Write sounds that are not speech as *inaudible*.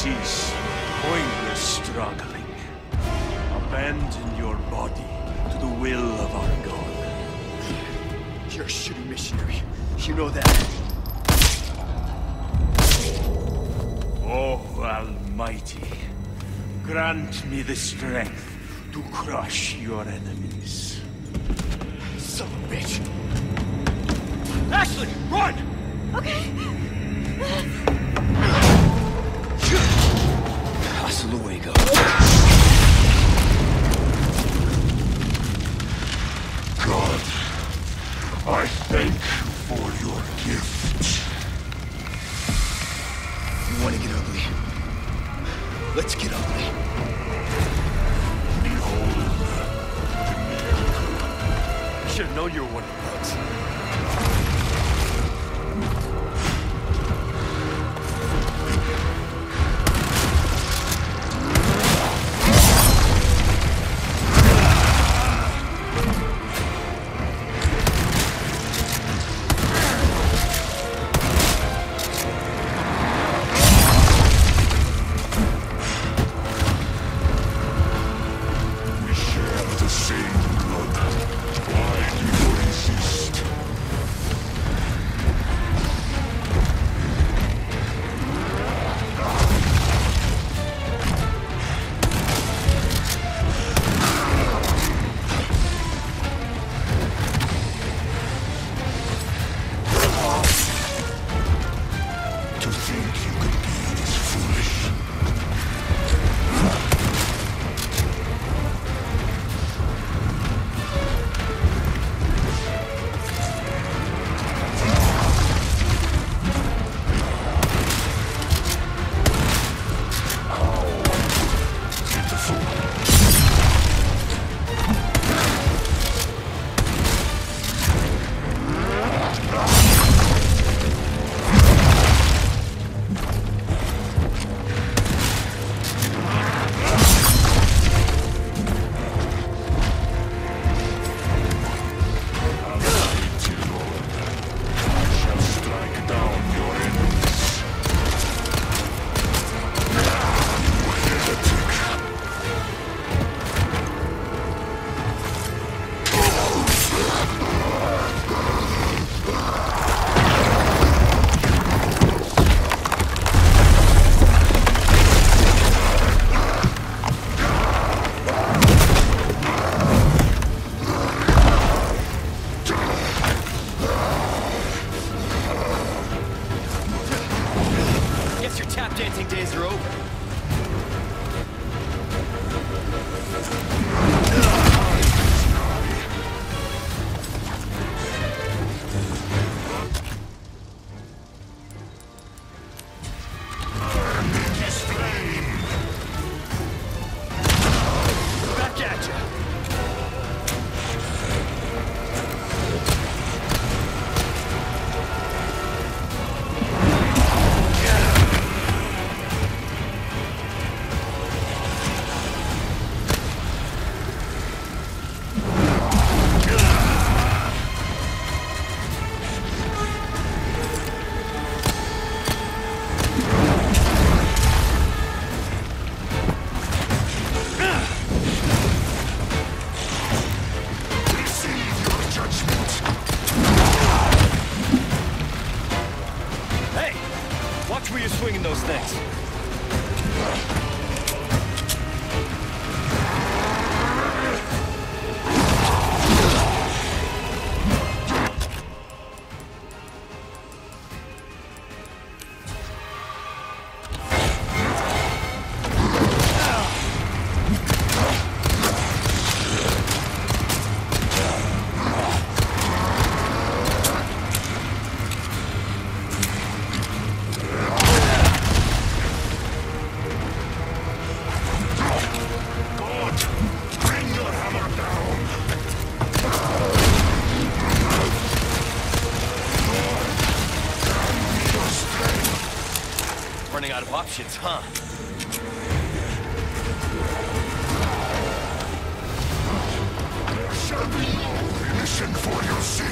Cease pointless struggling. Abandon your body to the will of our God. You're a shitty missionary. You know that. Oh, Almighty, grant me the strength to crush your enemies. Son of a bitch. Ashley, run! *laughs* Hasta luego. God, I thank you for your gift. You want to get ugly? Let's get ugly. Behold, Should have known you were one of the bugs. Swinging those things. Running out of options, huh? For your.